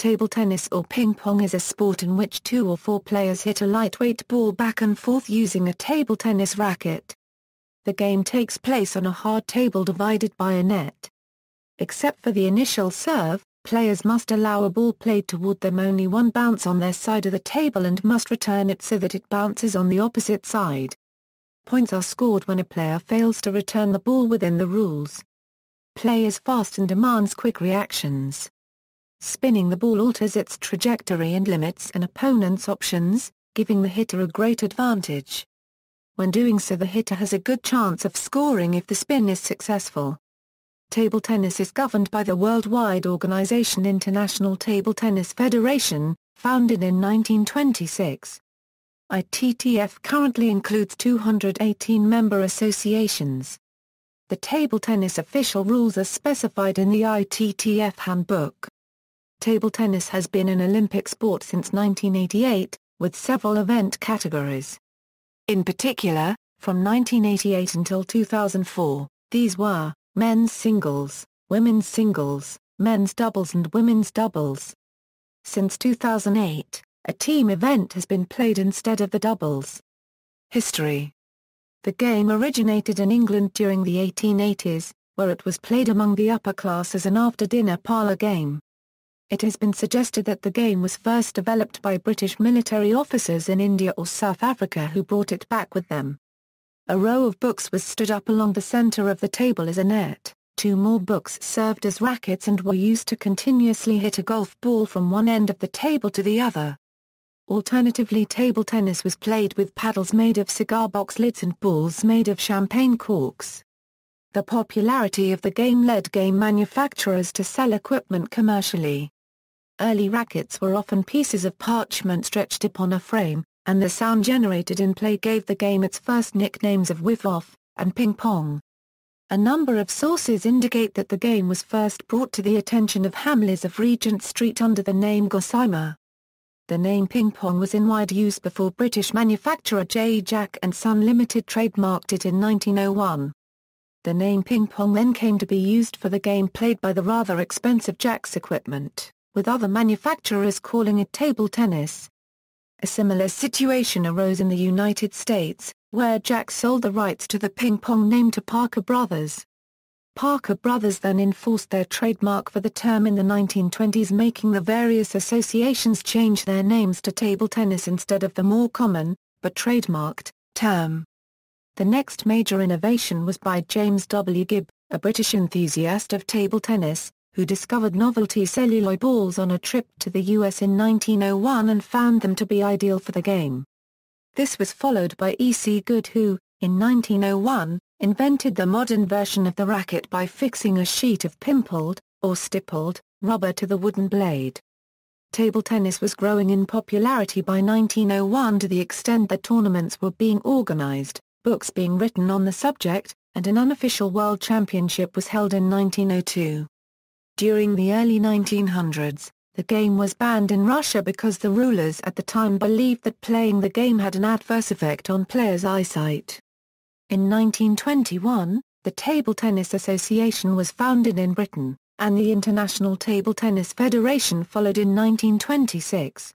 Table tennis or ping pong is a sport in which two or four players hit a lightweight ball back and forth using a table tennis racket. The game takes place on a hard table divided by a net. Except for the initial serve, players must allow a ball played toward them only one bounce on their side of the table and must return it so that it bounces on the opposite side. Points are scored when a player fails to return the ball within the rules. Play is fast and demands quick reactions. Spinning the ball alters its trajectory and limits an opponent's options, giving the hitter a great advantage. When doing so the hitter has a good chance of scoring if the spin is successful. Table tennis is governed by the worldwide organization International Table Tennis Federation, founded in 1926. ITTF currently includes 218 member associations. The table tennis official rules are specified in the ITTF handbook. Table tennis has been an Olympic sport since 1988, with several event categories. In particular, from 1988 until 2004, these were, men's singles, women's singles, men's doubles and women's doubles. Since 2008, a team event has been played instead of the doubles. History The game originated in England during the 1880s, where it was played among the upper class as an after-dinner parlour game. It has been suggested that the game was first developed by British military officers in India or South Africa who brought it back with them. A row of books was stood up along the center of the table as a net, two more books served as rackets and were used to continuously hit a golf ball from one end of the table to the other. Alternatively table tennis was played with paddles made of cigar box lids and balls made of champagne corks. The popularity of the game led game manufacturers to sell equipment commercially. Early rackets were often pieces of parchment stretched upon a frame, and the sound generated in play gave the game its first nicknames of whiff-whaff, and ping-pong. A number of sources indicate that the game was first brought to the attention of Hamleys of Regent Street under the name Gossima. The name ping-pong was in wide use before British manufacturer J. Jaques and Son Limited trademarked it in 1901. The name ping-pong then came to be used for the game played by the rather expensive Jaques's equipment with other manufacturers calling it table tennis. A similar situation arose in the United States, where Jaques sold the rights to the ping-pong name to Parker Brothers. Parker Brothers then enforced their trademark for the term in the 1920s making the various associations change their names to table tennis instead of the more common, but trademarked, term. The next major innovation was by James W. Gibb, a British enthusiast of table tennis, who discovered novelty celluloid balls on a trip to the US in 1901 and found them to be ideal for the game. This was followed by E. C. Good who, in 1901, invented the modern version of the racket by fixing a sheet of pimpled, or stippled, rubber to the wooden blade. Table tennis was growing in popularity by 1901 to the extent that tournaments were being organized, books being written on the subject, and an unofficial world championship was held in 1902. During the early 1900s, the game was banned in Russia because the rulers at the time believed that playing the game had an adverse effect on players' eyesight. In 1921, the Table Tennis Association was founded in Britain, and the International Table Tennis Federation followed in 1926.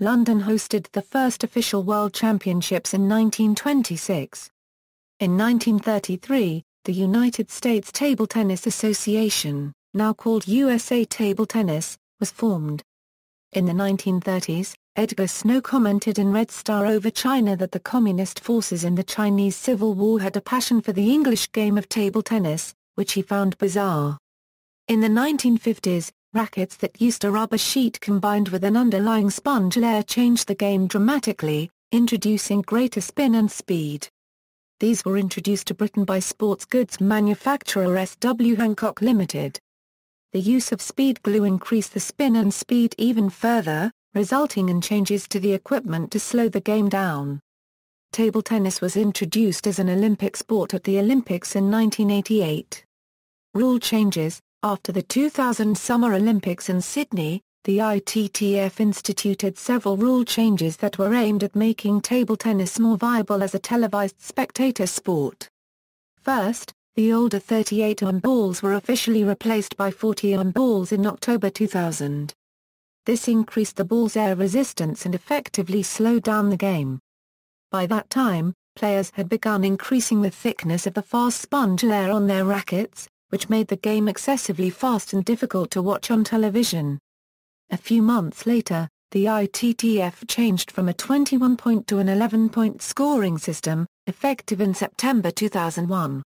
London hosted the first official World Championships in 1926. In 1933, the United States Table Tennis Association, now called USA Table Tennis, was formed. In the 1930s, Edgar Snow commented in Red Star over China that the communist forces in the Chinese Civil War had a passion for the English game of table tennis, which he found bizarre. In the 1950s, rackets that used a rubber sheet combined with an underlying sponge layer changed the game dramatically, introducing greater spin and speed. These were introduced to Britain by sports goods manufacturer S. W. Hancock Limited. The use of speed glue increased the spin and speed even further, resulting in changes to the equipment to slow the game down. Table tennis was introduced as an Olympic sport at the Olympics in 1988. Rule changes After the 2000 Summer Olympics in Sydney, the ITTF instituted several rule changes that were aimed at making table tennis more viable as a televised spectator sport. First, the older 38 ohm balls were officially replaced by 40 ohm balls in October 2000. This increased the ball's air resistance and effectively slowed down the game. By that time, players had begun increasing the thickness of the fast sponge layer on their rackets, which made the game excessively fast and difficult to watch on television. A few months later, the ITTF changed from a 21-point to an 11-point scoring system, effective in September 2001.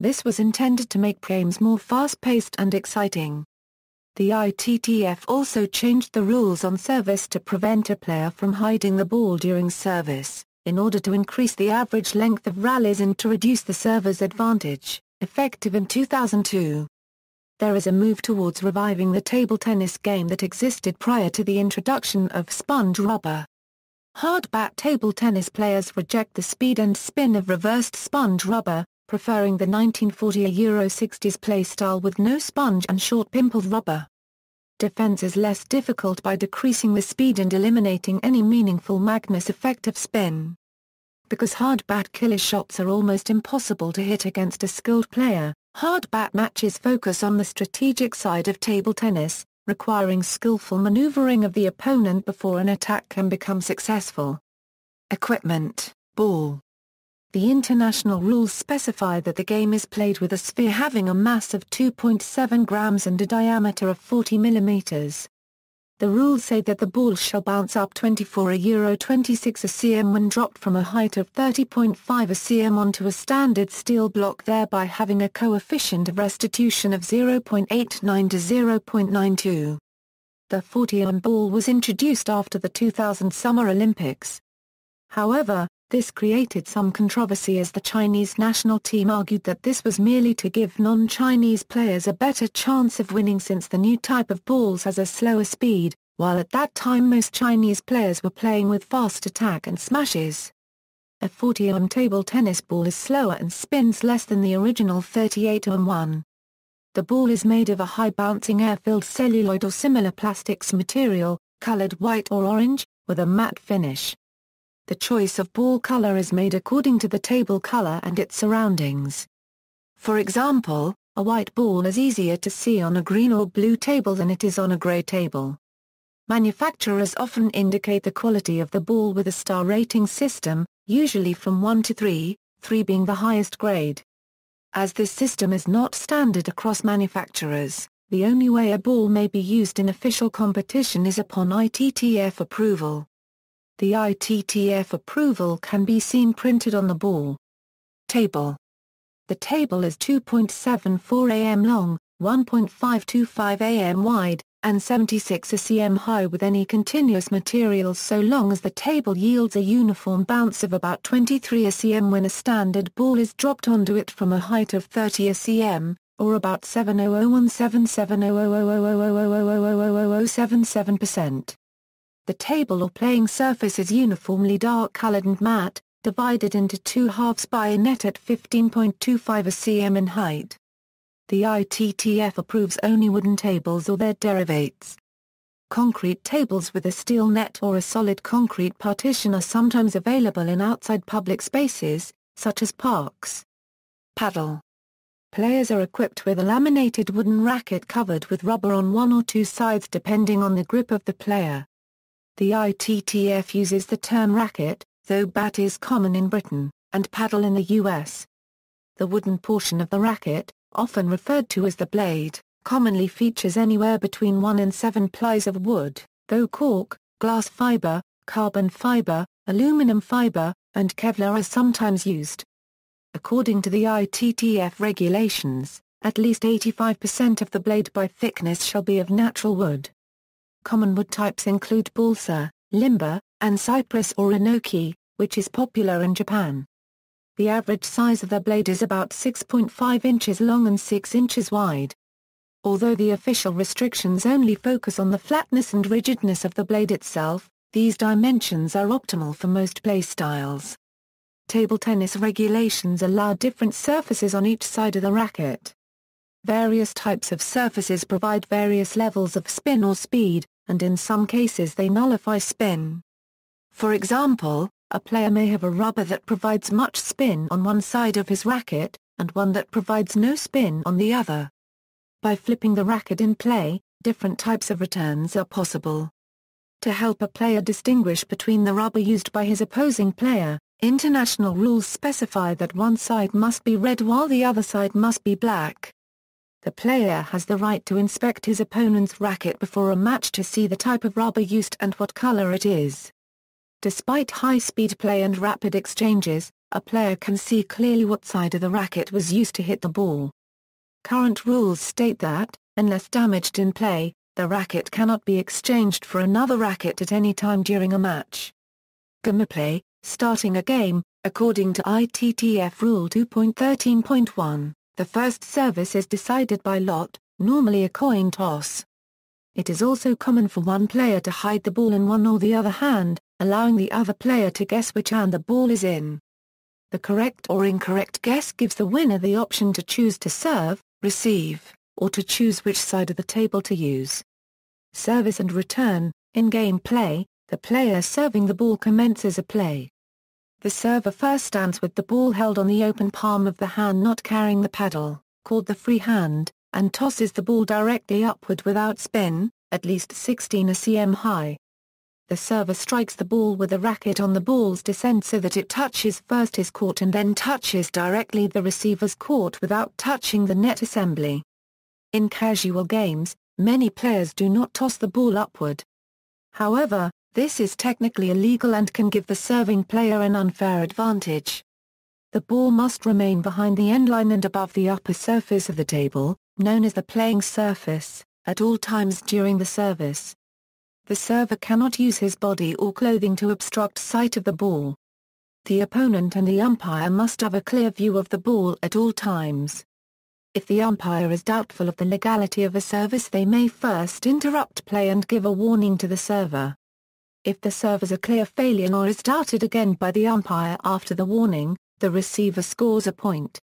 This was intended to make games more fast-paced and exciting. The ITTF also changed the rules on service to prevent a player from hiding the ball during service, in order to increase the average length of rallies and to reduce the server's advantage, effective in 2002. There is a move towards reviving the table tennis game that existed prior to the introduction of sponge rubber. Hardbat table tennis players reject the speed and spin of reversed sponge rubber, preferring the 1940 Euro 60s playstyle with no sponge and short pimpled rubber. Defense is less difficult by decreasing the speed and eliminating any meaningful Magnus effect of spin. Because hard bat killer shots are almost impossible to hit against a skilled player, hard bat matches focus on the strategic side of table tennis, requiring skillful maneuvering of the opponent before an attack can become successful. Equipment, ball, the international rules specify that the game is played with a sphere having a mass of 2.7 grams and a diameter of 40 millimeters. The rules say that the ball shall bounce up 24 a Euro 26 a cm when dropped from a height of 30.5 a cm onto a standard steel block thereby having a coefficient of restitution of 0.89 to 0.92. The 40 m ball was introduced after the 2000 Summer Olympics. However, this created some controversy as the Chinese national team argued that this was merely to give non-Chinese players a better chance of winning since the new type of balls has a slower speed, while at that time most Chinese players were playing with fast attack and smashes. A 40 ohm table tennis ball is slower and spins less than the original 38 ohm one. The ball is made of a high-bouncing air-filled celluloid or similar plastics material, colored white or orange, with a matte finish. The choice of ball color is made according to the table color and its surroundings. For example, a white ball is easier to see on a green or blue table than it is on a gray table. Manufacturers often indicate the quality of the ball with a star rating system, usually from 1 to 3, 3 being the highest grade. As this system is not standard across manufacturers, the only way a ball may be used in official competition is upon ITTF approval. The ITTF approval can be seen printed on the ball. Table The table is 2.74 am long, 1.525 am wide, and 76 cm high with any continuous material so long as the table yields a uniform bounce of about 23 cm when a standard ball is dropped onto it from a height of 30 cm, or about 700177000000077%. The table or playing surface is uniformly dark-colored and matte, divided into two halves by a net at 15.25 cm in height. The ITTF approves only wooden tables or their derivatives. Concrete tables with a steel net or a solid concrete partition are sometimes available in outside public spaces, such as parks. Paddle Players are equipped with a laminated wooden racket covered with rubber on one or two sides depending on the grip of the player. The ITTF uses the term racket, though bat is common in Britain, and paddle in the US. The wooden portion of the racket, often referred to as the blade, commonly features anywhere between 1 and 7 plies of wood, though cork, glass fiber, carbon fiber, aluminum fiber, and Kevlar are sometimes used. According to the ITTF regulations, at least 85% of the blade by thickness shall be of natural wood. Common wood types include balsa, limba, and cypress or hinoki, which is popular in Japan. The average size of the blade is about 6.5 inches long and 6 inches wide. Although the official restrictions only focus on the flatness and rigidness of the blade itself, these dimensions are optimal for most play styles. Table tennis regulations allow different surfaces on each side of the racket. Various types of surfaces provide various levels of spin or speed, and in some cases they nullify spin. For example, a player may have a rubber that provides much spin on one side of his racket, and one that provides no spin on the other. By flipping the racket in play, different types of returns are possible. To help a player distinguish between the rubber used by his opposing player, international rules specify that one side must be red while the other side must be black. The player has the right to inspect his opponent's racket before a match to see the type of rubber used and what color it is. Despite high-speed play and rapid exchanges, a player can see clearly what side of the racket was used to hit the ball. Current rules state that, unless damaged in play, the racket cannot be exchanged for another racket at any time during a match. Gameplay, starting a game, according to ITTF Rule 2.13.1, the first service is decided by lot, normally a coin toss. It is also common for one player to hide the ball in one or the other hand, allowing the other player to guess which hand the ball is in. The correct or incorrect guess gives the winner the option to choose to serve, receive, or to choose which side of the table to use. Service and return, in game play, the player serving the ball commences a play. The server first stands with the ball held on the open palm of the hand not carrying the paddle, called the free hand, and tosses the ball directly upward without spin, at least 16 cm high. The server strikes the ball with a racket on the ball's descent so that it touches first his court and then touches directly the receiver's court without touching the net assembly. In casual games, many players do not toss the ball upward. However, this is technically illegal and can give the serving player an unfair advantage. The ball must remain behind the end line and above the upper surface of the table, known as the playing surface, at all times during the service. The server cannot use his body or clothing to obstruct sight of the ball. The opponent and the umpire must have a clear view of the ball at all times. If the umpire is doubtful of the legality of a service they may first interrupt play and give a warning to the server. If the serve is a clear failure or is doubted again by the umpire after the warning, the receiver scores a point.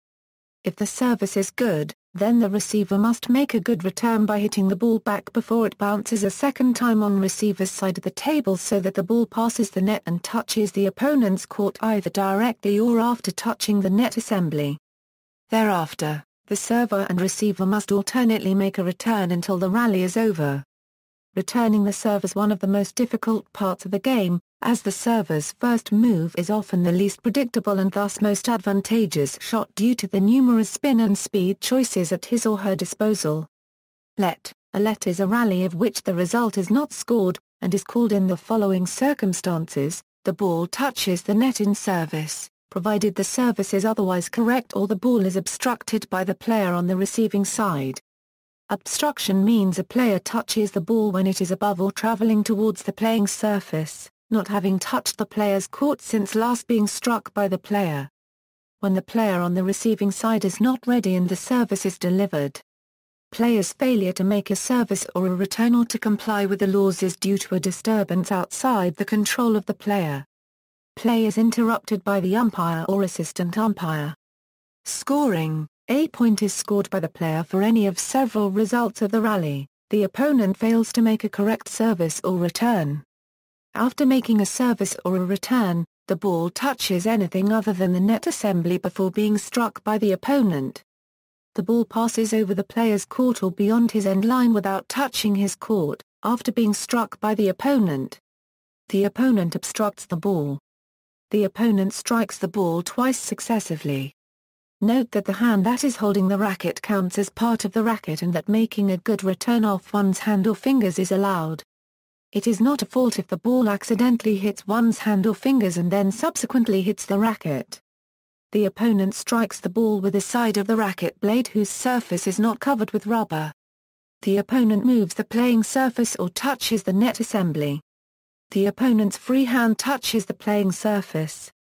If the service is good, then the receiver must make a good return by hitting the ball back before it bounces a second time on receiver's side of the table so that the ball passes the net and touches the opponent's court either directly or after touching the net assembly. Thereafter, the server and receiver must alternately make a return until the rally is over. Returning the serve is one of the most difficult parts of the game, as the server's first move is often the least predictable and thus most advantageous shot due to the numerous spin and speed choices at his or her disposal. Let, a let is a rally of which the result is not scored, and is called in the following circumstances, the ball touches the net in service provided the service is otherwise correct or the ball is obstructed by the player on the receiving side. Obstruction means a player touches the ball when it is above or traveling towards the playing surface, not having touched the player's court since last being struck by the player. When the player on the receiving side is not ready and the service is delivered. Player's failure to make a service or a return or to comply with the laws is due to a disturbance outside the control of the player. Play is interrupted by the umpire or assistant umpire. Scoring A point is scored by the player for any of several results of the rally. The opponent fails to make a correct service or return. After making a service or a return, the ball touches anything other than the net assembly before being struck by the opponent. The ball passes over the player's court or beyond his end line without touching his court, after being struck by the opponent. The opponent obstructs the ball the opponent strikes the ball twice successively. Note that the hand that is holding the racket counts as part of the racket and that making a good return off one's hand or fingers is allowed. It is not a fault if the ball accidentally hits one's hand or fingers and then subsequently hits the racket. The opponent strikes the ball with the side of the racket blade whose surface is not covered with rubber. The opponent moves the playing surface or touches the net assembly the opponent's free hand touches the playing surface.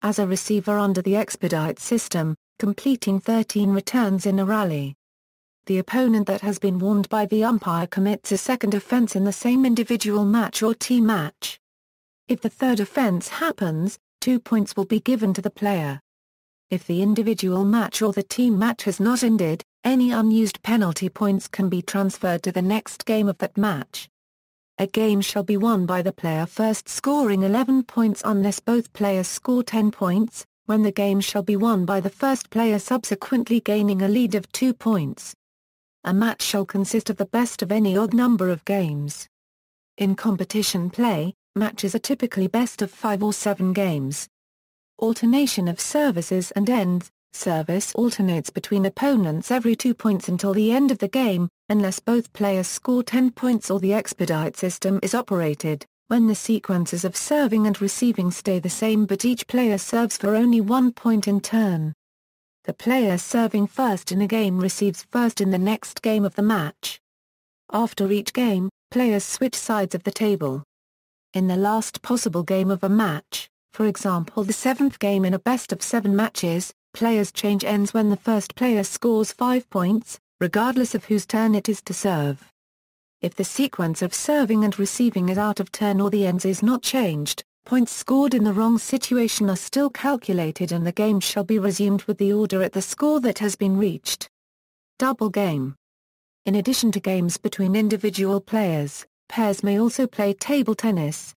As a receiver under the expedite system, completing 13 returns in a rally. The opponent that has been warned by the umpire commits a second offense in the same individual match or team match. If the third offense happens, two points will be given to the player. If the individual match or the team match has not ended, any unused penalty points can be transferred to the next game of that match. A game shall be won by the player first scoring 11 points unless both players score 10 points, when the game shall be won by the first player subsequently gaining a lead of 2 points. a match shall consist of the best of any odd number of games. In competition play, matches are typically best of five or seven games. Alternation of services and ends, service alternates between opponents every two points until the end of the game, unless both players score 10 points or the expedite system is operated, when the sequences of serving and receiving stay the same but each player serves for only one point in turn. The player serving first in a game receives first in the next game of the match. After each game, players switch sides of the table. In the last possible game of a match, for example the seventh game in a best of seven matches, players change ends when the first player scores five points, regardless of whose turn it is to serve. If the sequence of serving and receiving is out of turn or the ends is not changed, points scored in the wrong situation are still calculated and the game shall be resumed with the order at the score that has been reached. Double game. In addition to games between individual players, pairs may also play table tennis.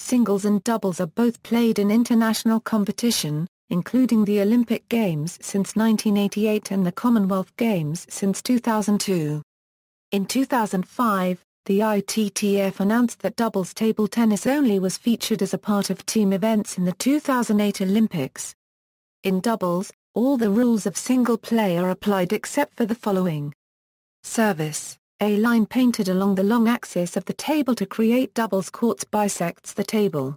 Singles and doubles are both played in international competition, including the Olympic Games since 1988 and the Commonwealth Games since 2002. In 2005, the ITTF announced that doubles table tennis only was featured as a part of team events in the 2008 Olympics. In doubles, all the rules of single play are applied except for the following. Service A line painted along the long axis of the table to create doubles courts bisects the table.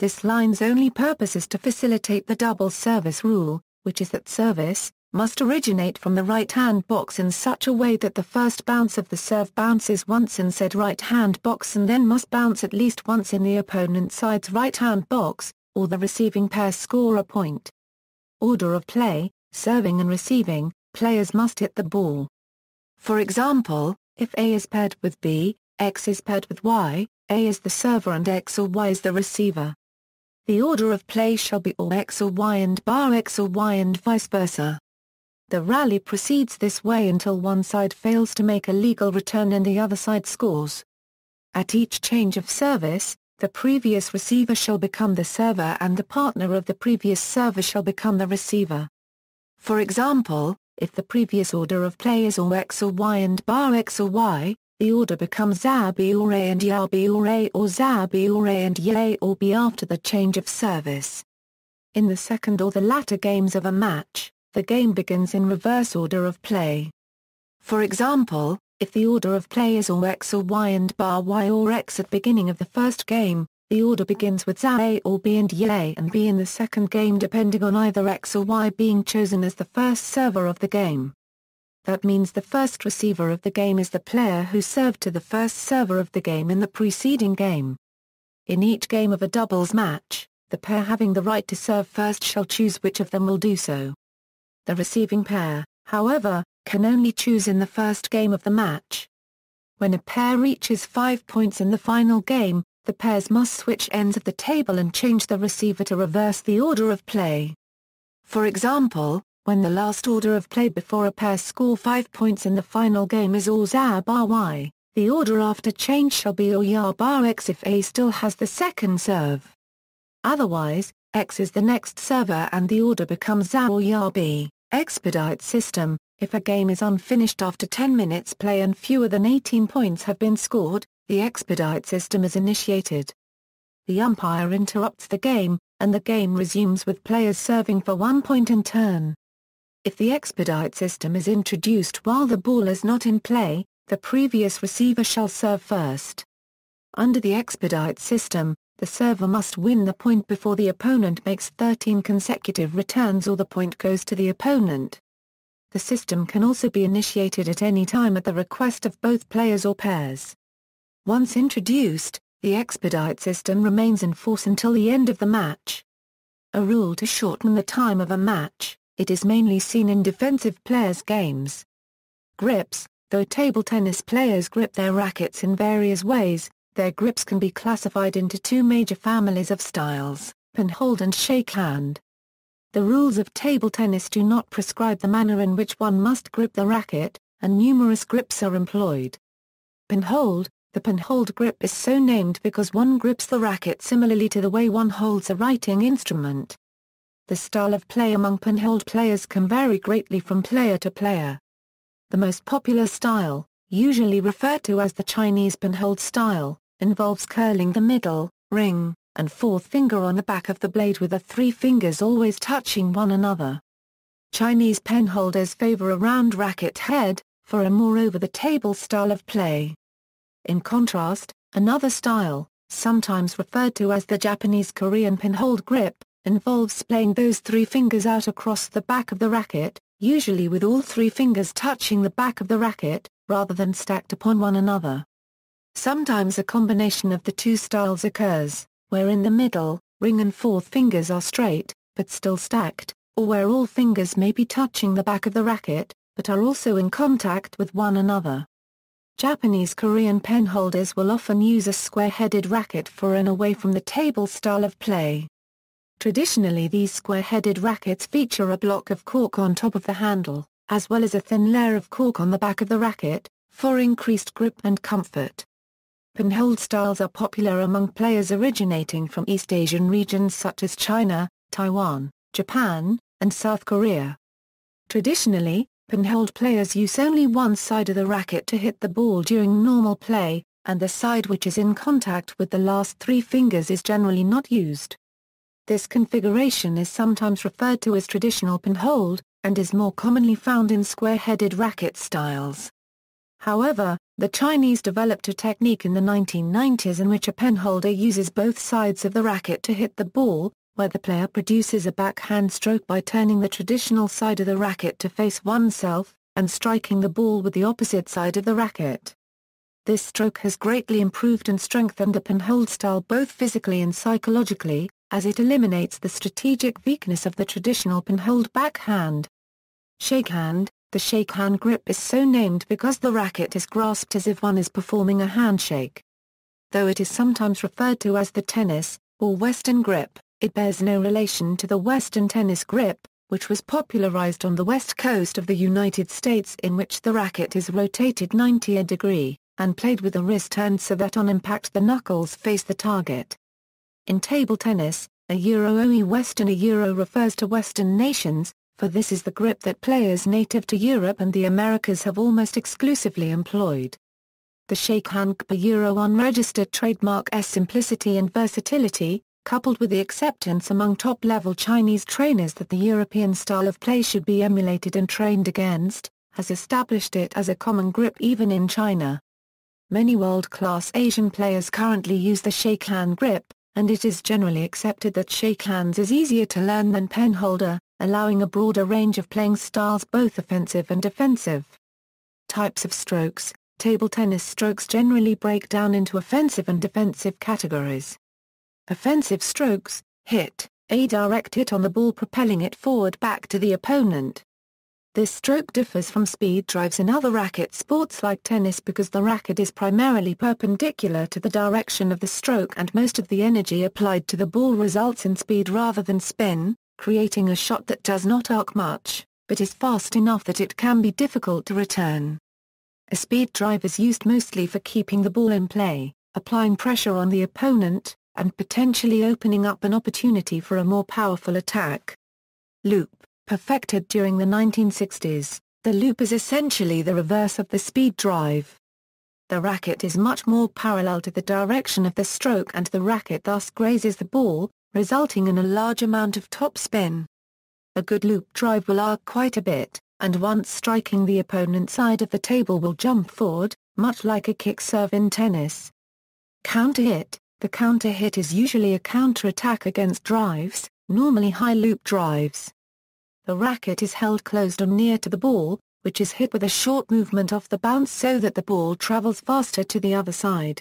This line's only purpose is to facilitate the double service rule, which is that service must originate from the right-hand box in such a way that the first bounce of the serve bounces once in said right-hand box and then must bounce at least once in the opponent side's right-hand box, or the receiving pair score a point. Order of play, serving and receiving, players must hit the ball. For example, if A is paired with B, X is paired with Y, A is the server and X or Y is the receiver. The order of play shall be or X or Y and bar X or Y and vice versa. The rally proceeds this way until one side fails to make a legal return and the other side scores. At each change of service, the previous receiver shall become the server and the partner of the previous server shall become the receiver. For example, if the previous order of play is or X or Y and bar X or Y, the order becomes Zabi or A and Yabi or A or Zabi or A and Ye or B after the change of service. In the second or the latter games of a match, the game begins in reverse order of play. For example, if the order of play is or X or Y and bar Y or X at beginning of the first game, the order begins with ZA A or B and Ye and B in the second game depending on either X or Y being chosen as the first server of the game. That means the first receiver of the game is the player who served to the first server of the game in the preceding game. In each game of a doubles match, the pair having the right to serve first shall choose which of them will do so. The receiving pair, however, can only choose in the first game of the match. When a pair reaches five points in the final game, the pairs must switch ends of the table and change the receiver to reverse the order of play. For example, when the last order of play before a pair score 5 points in the final game is or za bar y, the order after change shall be or ya bar x if A still has the second serve. Otherwise, X is the next server and the order becomes za or ya b. Expedite system, if a game is unfinished after 10 minutes play and fewer than 18 points have been scored, the expedite system is initiated. The umpire interrupts the game, and the game resumes with players serving for one point in turn. If the expedite system is introduced while the ball is not in play, the previous receiver shall serve first. Under the expedite system, the server must win the point before the opponent makes 13 consecutive returns or the point goes to the opponent. The system can also be initiated at any time at the request of both players or pairs. Once introduced, the expedite system remains in force until the end of the match. A rule to shorten the time of a match, it is mainly seen in defensive players' games. Grips Though table tennis players grip their rackets in various ways, their grips can be classified into two major families of styles, penhold and shakehand. The rules of table tennis do not prescribe the manner in which one must grip the racket, and numerous grips are employed. Penhold The penhold grip is so named because one grips the racket similarly to the way one holds a writing instrument. The style of play among penhold players can vary greatly from player to player. the most popular style, usually referred to as the Chinese penhold style, involves curling the middle, ring, and fourth finger on the back of the blade with the three fingers always touching one another. Chinese penholders favor a round racket head, for a more over-the-table style of play. In contrast, another style, sometimes referred to as the Japanese Korean penhold grip, involves playing those three fingers out across the back of the racket, usually with all three fingers touching the back of the racket, rather than stacked upon one another. Sometimes a combination of the two styles occurs, where in the middle, ring and fourth fingers are straight, but still stacked, or where all fingers may be touching the back of the racket, but are also in contact with one another. Japanese Korean penholders will often use a square-headed racket for an away-from-the-table style of play. Traditionally these square-headed rackets feature a block of cork on top of the handle, as well as a thin layer of cork on the back of the racket, for increased grip and comfort. Penhold styles are popular among players originating from East Asian regions such as China, Taiwan, Japan, and South Korea. Traditionally, penhold players use only one side of the racket to hit the ball during normal play, and the side which is in contact with the last three fingers is generally not used. This configuration is sometimes referred to as traditional penhold, and is more commonly found in square-headed racket styles. However, the Chinese developed a technique in the 1990s in which a penholder uses both sides of the racket to hit the ball, where the player produces a backhand stroke by turning the traditional side of the racket to face oneself, and striking the ball with the opposite side of the racket. This stroke has greatly improved and strengthened the penhold style both physically and psychologically, as it eliminates the strategic weakness of the traditional penhold backhand. Shakehand the shakehand grip is so named because the racket is grasped as if one is performing a handshake. Though it is sometimes referred to as the tennis, or Western grip, it bears no relation to the Western tennis grip, which was popularized on the west coast of the United States in which the racket is rotated 90 a degree, and played with the wrist turned so that on impact the knuckles face the target. In table tennis, a Euro-OE Western a Euro refers to Western nations, for this is the grip that players native to Europe and the Americas have almost exclusively employed. The shakehand grip Euro unregistered trademark S simplicity and versatility, coupled with the acceptance among top-level Chinese trainers that the European style of play should be emulated and trained against, has established it as a common grip even in China. Many world-class Asian players currently use the shakehand grip, and it is generally accepted that shakehands is easier to learn than penholder, allowing a broader range of playing styles both offensive and defensive. Types of strokes Table tennis strokes generally break down into offensive and defensive categories. Offensive strokes, hit, a direct hit on the ball propelling it forward back to the opponent. This stroke differs from speed drives in other racket sports like tennis because the racket is primarily perpendicular to the direction of the stroke and most of the energy applied to the ball results in speed rather than spin, creating a shot that does not arc much, but is fast enough that it can be difficult to return. A speed drive is used mostly for keeping the ball in play, applying pressure on the opponent, and potentially opening up an opportunity for a more powerful attack. Loop, perfected during the 1960s, the loop is essentially the reverse of the speed drive. The racket is much more parallel to the direction of the stroke and the racket thus grazes the ball, resulting in a large amount of topspin. A good loop drive will arc quite a bit, and once striking the opponent's side of the table will jump forward, much like a kick serve in tennis. Counter hit The counter hit is usually a counter-attack against drives, normally high loop drives. The racket is held closed or near to the ball, which is hit with a short movement off the bounce so that the ball travels faster to the other side.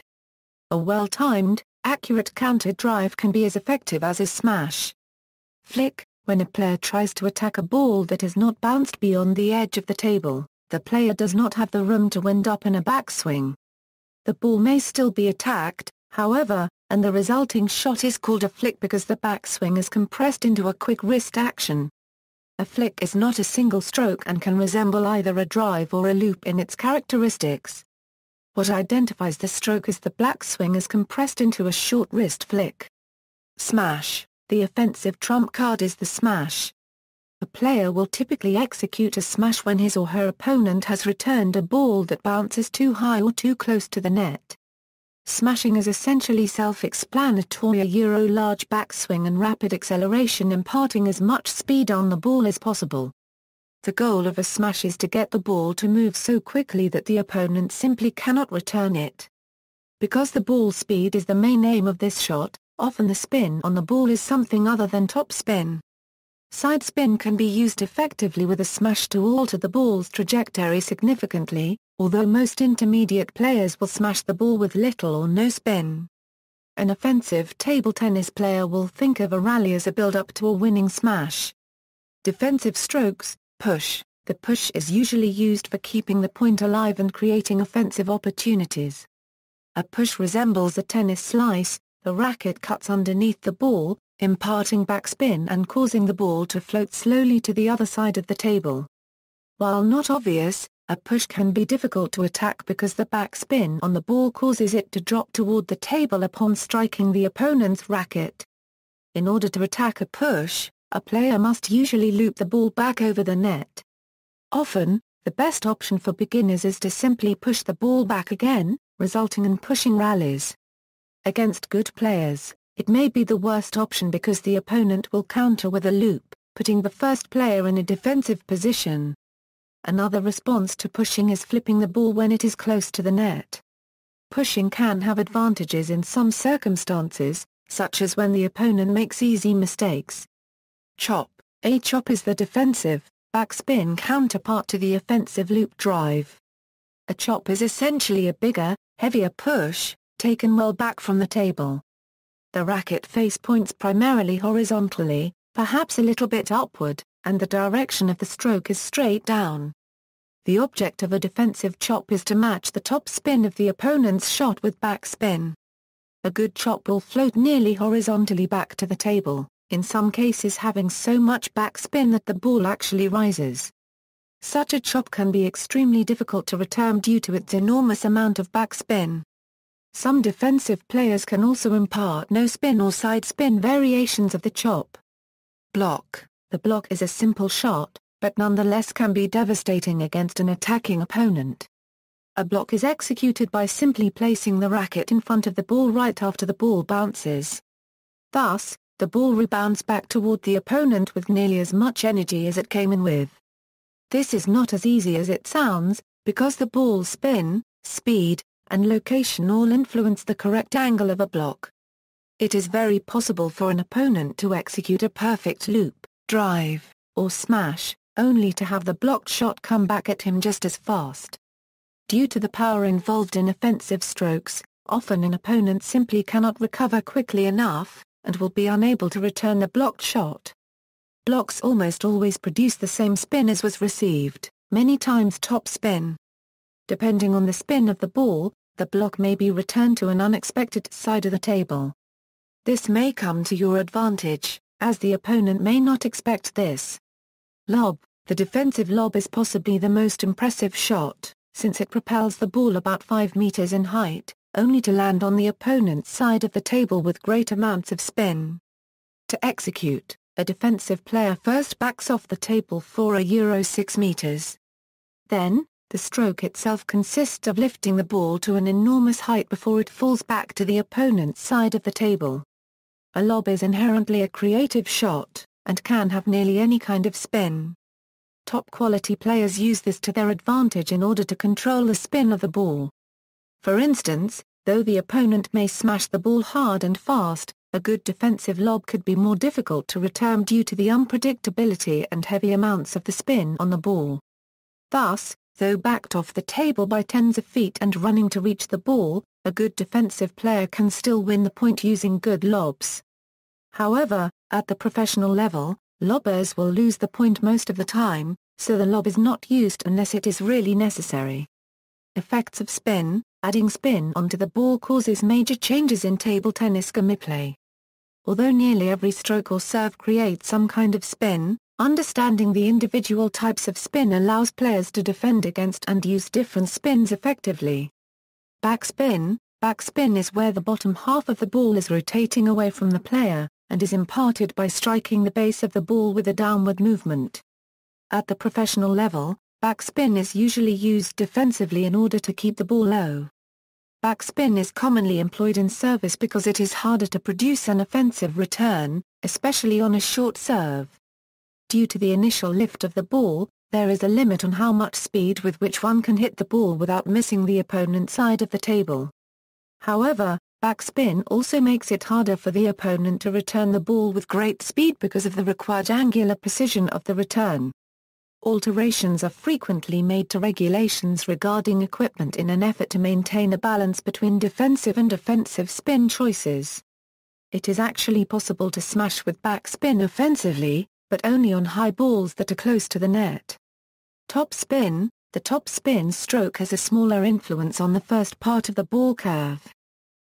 A well-timed, accurate counter drive can be as effective as a smash. Flick, when a player tries to attack a ball that has not bounced beyond the edge of the table, the player does not have the room to wind up in a backswing. The ball may still be attacked, however, and the resulting shot is called a flick because the backswing is compressed into a quick wrist action. A flick is not a single stroke and can resemble either a drive or a loop in its characteristics. What identifies the stroke as the black swing is compressed into a short wrist flick. Smash The offensive trump card is the smash. a player will typically execute a smash when his or her opponent has returned a ball that bounces too high or too close to the net. Smashing is essentially self-explanatory a Euro large backswing and rapid acceleration imparting as much speed on the ball as possible. The goal of a smash is to get the ball to move so quickly that the opponent simply cannot return it. Because the ball speed is the main aim of this shot, often the spin on the ball is something other than top spin. Side spin can be used effectively with a smash to alter the ball's trajectory significantly, although most intermediate players will smash the ball with little or no spin. An offensive table tennis player will think of a rally as a build-up to a winning smash. Defensive strokes, Push The push is usually used for keeping the point alive and creating offensive opportunities. A push resembles a tennis slice, the racket cuts underneath the ball, imparting backspin and causing the ball to float slowly to the other side of the table. While not obvious, a push can be difficult to attack because the backspin on the ball causes it to drop toward the table upon striking the opponent's racket. In order to attack a push, a player must usually loop the ball back over the net. Often, the best option for beginners is to simply push the ball back again, resulting in pushing rallies. Against good players, it may be the worst option because the opponent will counter with a loop, putting the first player in a defensive position. Another response to pushing is flipping the ball when it is close to the net. Pushing can have advantages in some circumstances, such as when the opponent makes easy mistakes, Chop A chop is the defensive, backspin counterpart to the offensive loop drive. A chop is essentially a bigger, heavier push, taken well back from the table. The racket face points primarily horizontally, perhaps a little bit upward, and the direction of the stroke is straight down. The object of a defensive chop is to match the top spin of the opponent's shot with backspin. A good chop will float nearly horizontally back to the table in some cases having so much backspin that the ball actually rises. Such a chop can be extremely difficult to return due to its enormous amount of backspin. Some defensive players can also impart no spin or side spin variations of the chop. Block The block is a simple shot, but nonetheless can be devastating against an attacking opponent. A block is executed by simply placing the racket in front of the ball right after the ball bounces. Thus, the ball rebounds back toward the opponent with nearly as much energy as it came in with. This is not as easy as it sounds, because the ball's spin, speed, and location all influence the correct angle of a block. It is very possible for an opponent to execute a perfect loop, drive, or smash, only to have the blocked shot come back at him just as fast. Due to the power involved in offensive strokes, often an opponent simply cannot recover quickly enough, and will be unable to return the blocked shot. Blocks almost always produce the same spin as was received, many times top spin. Depending on the spin of the ball, the block may be returned to an unexpected side of the table. This may come to your advantage, as the opponent may not expect this. Lob The defensive lob is possibly the most impressive shot, since it propels the ball about 5 meters in height, only to land on the opponent's side of the table with great amounts of spin. To execute, a defensive player first backs off the table for a Euro 6 meters. Then, the stroke itself consists of lifting the ball to an enormous height before it falls back to the opponent's side of the table. A lob is inherently a creative shot, and can have nearly any kind of spin. Top quality players use this to their advantage in order to control the spin of the ball. For instance, though the opponent may smash the ball hard and fast, a good defensive lob could be more difficult to return due to the unpredictability and heavy amounts of the spin on the ball. Thus, though backed off the table by tens of feet and running to reach the ball, a good defensive player can still win the point using good lobs. However, at the professional level, lobbers will lose the point most of the time, so the lob is not used unless it is really necessary. Effects of spin Adding spin onto the ball causes major changes in table tennis gameplay. Although nearly every stroke or serve creates some kind of spin, understanding the individual types of spin allows players to defend against and use different spins effectively. Backspin Backspin is where the bottom half of the ball is rotating away from the player, and is imparted by striking the base of the ball with a downward movement. At the professional level, backspin is usually used defensively in order to keep the ball low. Backspin is commonly employed in service because it is harder to produce an offensive return, especially on a short serve. Due to the initial lift of the ball, there is a limit on how much speed with which one can hit the ball without missing the opponent's side of the table. However, backspin also makes it harder for the opponent to return the ball with great speed because of the required angular precision of the return. Alterations are frequently made to regulations regarding equipment in an effort to maintain a balance between defensive and offensive spin choices. It is actually possible to smash with backspin offensively, but only on high balls that are close to the net. Top spin The top spin stroke has a smaller influence on the first part of the ball curve.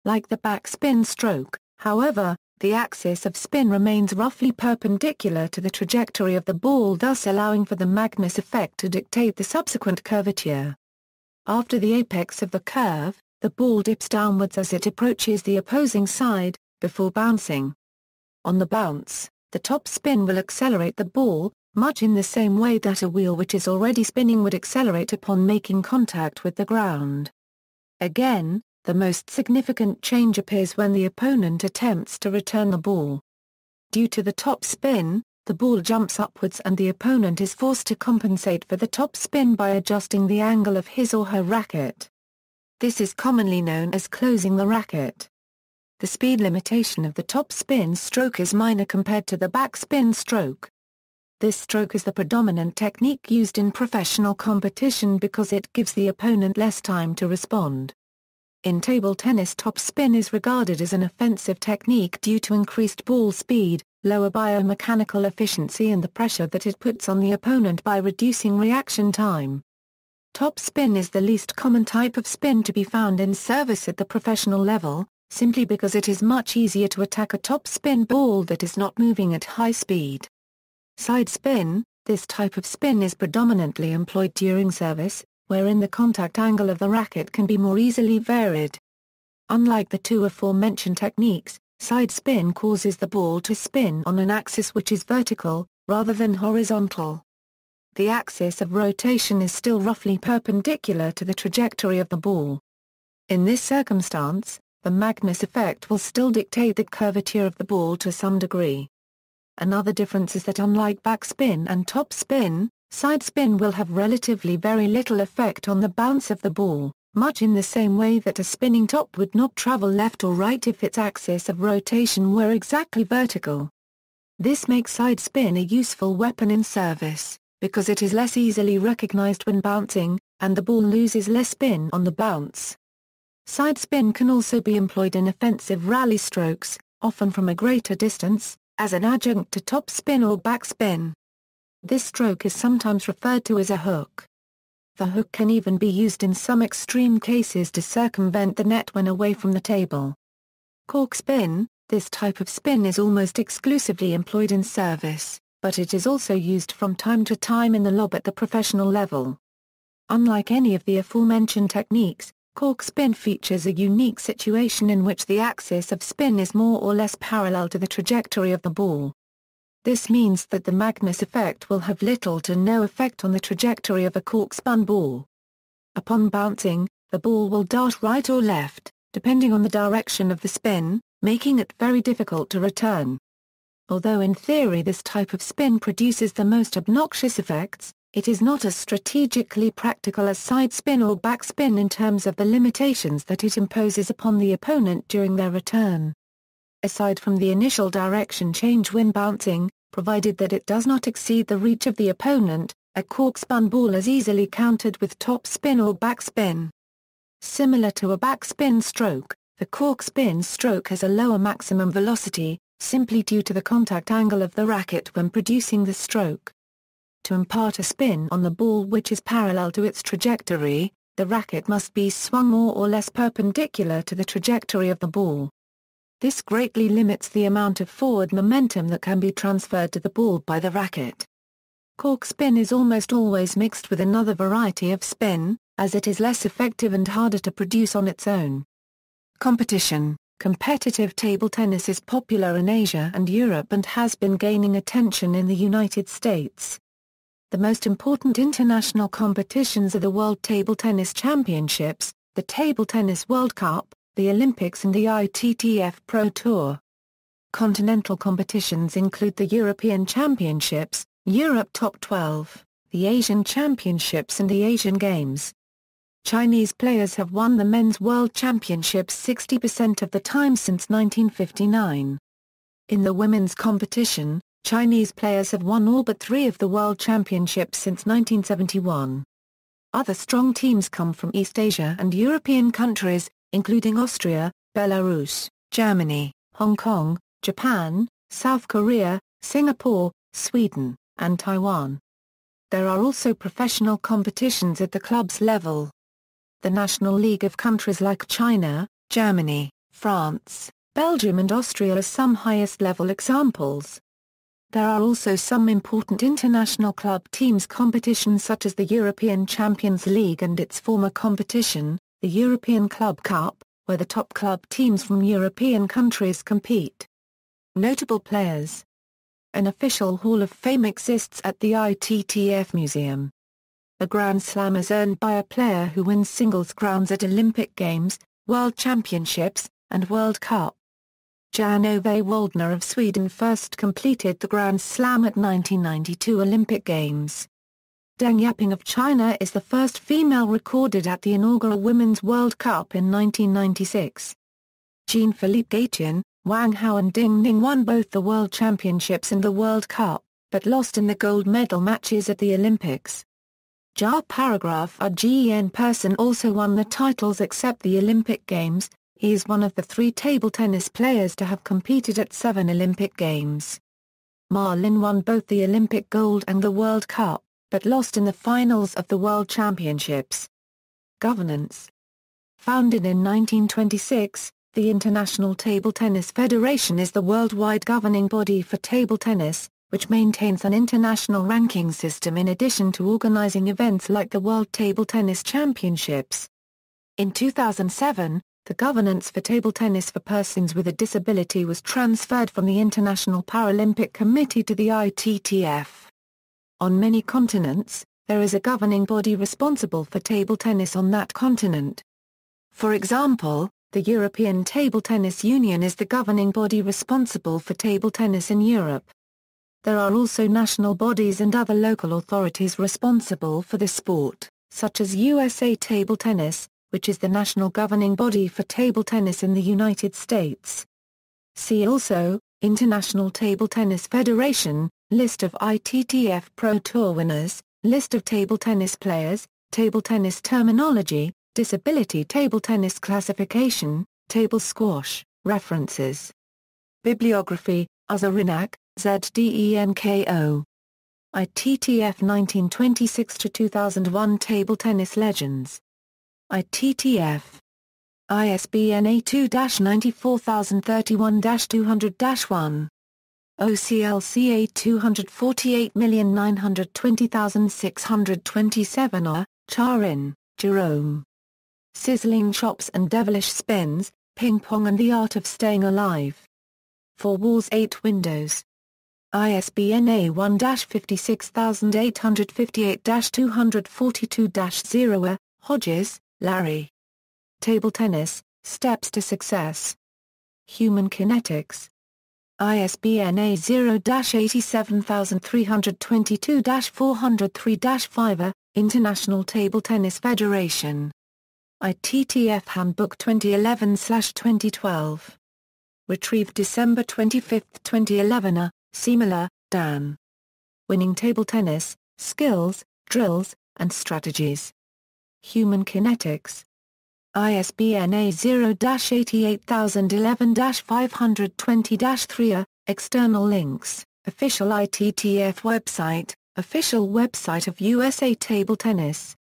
Like the backspin stroke, however, the axis of spin remains roughly perpendicular to the trajectory of the ball thus allowing for the Magnus effect to dictate the subsequent curvature. After the apex of the curve, the ball dips downwards as it approaches the opposing side, before bouncing. On the bounce, the top spin will accelerate the ball, much in the same way that a wheel which is already spinning would accelerate upon making contact with the ground. Again, the most significant change appears when the opponent attempts to return the ball. Due to the top spin, the ball jumps upwards and the opponent is forced to compensate for the top spin by adjusting the angle of his or her racket. This is commonly known as closing the racket. The speed limitation of the top spin stroke is minor compared to the back spin stroke. This stroke is the predominant technique used in professional competition because it gives the opponent less time to respond. In table tennis top spin is regarded as an offensive technique due to increased ball speed, lower biomechanical efficiency and the pressure that it puts on the opponent by reducing reaction time. Top spin is the least common type of spin to be found in service at the professional level, simply because it is much easier to attack a top-spin ball that is not moving at high speed. Side spin, this type of spin is predominantly employed during service, wherein the contact angle of the racket can be more easily varied. Unlike the two aforementioned techniques, side spin causes the ball to spin on an axis which is vertical, rather than horizontal. The axis of rotation is still roughly perpendicular to the trajectory of the ball. In this circumstance, the Magnus effect will still dictate the curvature of the ball to some degree. Another difference is that unlike backspin and topspin, side spin will have relatively very little effect on the bounce of the ball, much in the same way that a spinning top would not travel left or right if its axis of rotation were exactly vertical. This makes side spin a useful weapon in service, because it is less easily recognized when bouncing, and the ball loses less spin on the bounce. Side spin can also be employed in offensive rally strokes, often from a greater distance, as an adjunct to top spin or back spin. This stroke is sometimes referred to as a hook. The hook can even be used in some extreme cases to circumvent the net when away from the table. Cork spin, this type of spin is almost exclusively employed in service, but it is also used from time to time in the lob at the professional level. Unlike any of the aforementioned techniques, Cork spin features a unique situation in which the axis of spin is more or less parallel to the trajectory of the ball. This means that the Magnus effect will have little to no effect on the trajectory of a cork-spun ball. Upon bouncing, the ball will dart right or left, depending on the direction of the spin, making it very difficult to return. Although in theory this type of spin produces the most obnoxious effects, it is not as strategically practical as side spin or back spin in terms of the limitations that it imposes upon the opponent during their return. Aside from the initial direction change when bouncing, provided that it does not exceed the reach of the opponent, a cork-spun ball is easily countered with top spin or back spin. Similar to a back spin stroke, the cork spin stroke has a lower maximum velocity, simply due to the contact angle of the racket when producing the stroke. To impart a spin on the ball which is parallel to its trajectory, the racket must be swung more or less perpendicular to the trajectory of the ball. This greatly limits the amount of forward momentum that can be transferred to the ball by the racket. Cork spin is almost always mixed with another variety of spin, as it is less effective and harder to produce on its own. Competition Competitive table tennis is popular in Asia and Europe and has been gaining attention in the United States. The most important international competitions are the World Table Tennis Championships, the Table Tennis World Cup, the Olympics and the ITTF Pro Tour. Continental competitions include the European Championships, Europe Top 12, the Asian Championships and the Asian Games. Chinese players have won the Men's World Championships 60% of the time since 1959. In the women's competition, Chinese players have won all but three of the World Championships since 1971. Other strong teams come from East Asia and European countries, including Austria, Belarus, Germany, Hong Kong, Japan, South Korea, Singapore, Sweden, and Taiwan. There are also professional competitions at the club's level. The National League of countries like China, Germany, France, Belgium and Austria are some highest-level examples. There are also some important international club teams competitions such as the European Champions League and its former competition, the European Club Cup, where the top club teams from European countries compete. Notable players An official Hall of Fame exists at the ITTF Museum. A Grand Slam is earned by a player who wins singles crowns at Olympic Games, World Championships, and World Cup. Jan-Ove Waldner of Sweden first completed the Grand Slam at 1992 Olympic Games. Deng Yaping of China is the first female recorded at the inaugural Women's World Cup in 1996. Jean-Philippe Gatien, Wang Hao and Ding Ning won both the World Championships and the World Cup, but lost in the gold medal matches at the Olympics. Jar Paragraph A person also won the titles except the Olympic Games, he is one of the three table tennis players to have competed at seven Olympic Games. Ma Lin won both the Olympic gold and the World Cup, but lost in the finals of the World Championships. Governance Founded in 1926, the International Table Tennis Federation is the worldwide governing body for table tennis, which maintains an international ranking system in addition to organizing events like the World Table Tennis Championships. In 2007, the governance for table tennis for persons with a disability was transferred from the International Paralympic Committee to the ITTF. On many continents, there is a governing body responsible for table tennis on that continent. For example, the European Table Tennis Union is the governing body responsible for table tennis in Europe. There are also national bodies and other local authorities responsible for the sport, such as USA Table Tennis, which is the national governing body for table tennis in the United States. See also, International Table Tennis Federation, List of ITTF Pro Tour winners, List of table tennis players, Table tennis terminology, Disability table tennis classification, Table squash, references. Bibliography, Uzorinac, ZDENKO. ITTF 1926-2001 Table Tennis Legends. ITTF. ISBN A2-94031-200-1. OCLCA 248920627 or, Charyn, Jerome. Sizzling Chops and Devilish Spins, Ping Pong and the Art of Staying Alive. Four Walls 8 Windows. ISBN A1-56858-242-0 Hodges, Larry. Table Tennis, Steps to Success. Human Kinetics. ISBN A0-87322-403-5 International Table Tennis Federation. ITTF Handbook 2011-2012. Retrieved December 25, 2011 uh, Seemiller, Dan. Winning Table Tennis, Skills, Drills, and Strategies. Human Kinetics. ISBN A0-88011-520-3A, External links, Official ITTF website, Official website of USA Table Tennis